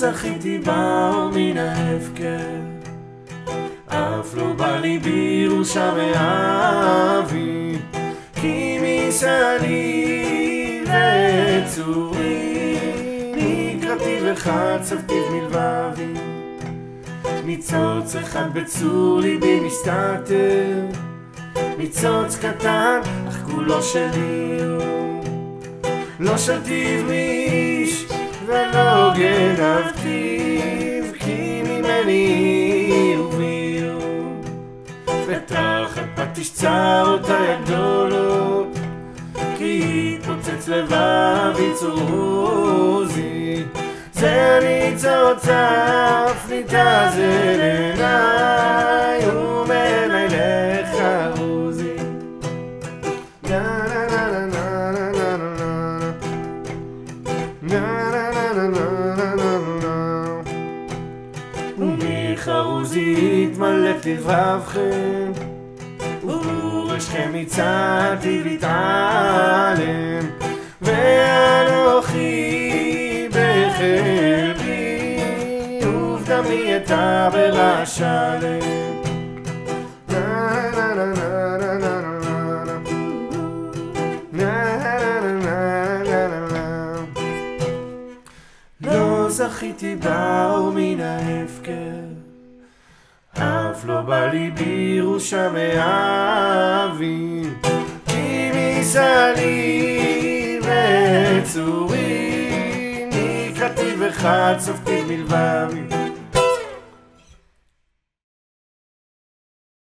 זכיתי באור מן ההפקר, אף לא בא לי בירושה מאבי, כי משאלי וצורי, נקרתי וחצבתי מלבבי, ניצוץ אחד בצור ליבי מסתתר, ניצוץ קטן, אך כולו שלי הוא. לא שלטיב איש גנבתי, זכי ממני וביאו, ותחת פטיש צרותיי הגדולות, כי התפוצץ לבבי צורוזי, זריצה עוצף מתאזל עיניי, ומעיניי לך עוזי. na na na na ומחרוזי התמלאת לבבכם ובראשכם הצעתי להתעלם ואנוכי בחלבי ובדמי אתע ברשלם זכיתי באור מן ההפקר, אף לא בא לי בירושה מאבי, כי משאלי וצורי, נקרתי וחצבתי מלבבי.